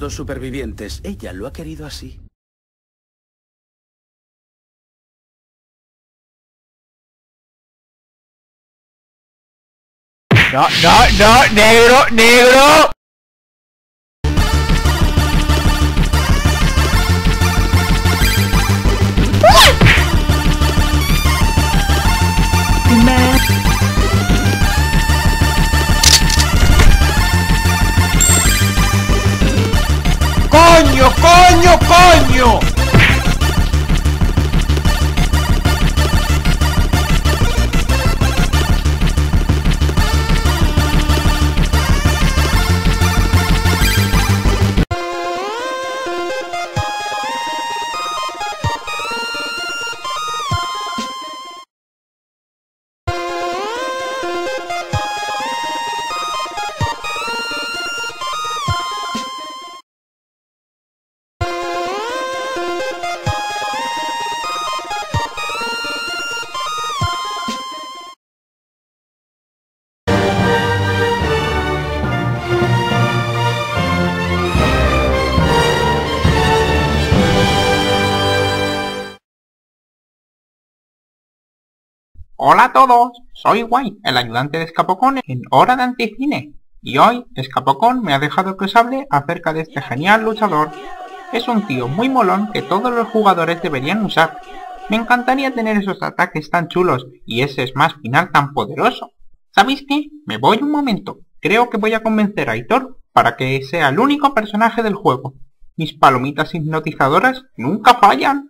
dos supervivientes. Ella lo ha querido así. No, no, no, negro, negro. ¡Coño, coño, coño! Hola a todos, soy Guay, el ayudante de Escapocón en Hora de Anticine. Y hoy Escapocón me ha dejado que os hable acerca de este genial luchador. Es un tío muy molón que todos los jugadores deberían usar. Me encantaría tener esos ataques tan chulos y ese smash final tan poderoso. ¿Sabéis qué? Me voy un momento. Creo que voy a convencer a Hitor para que sea el único personaje del juego. Mis palomitas hipnotizadoras nunca fallan.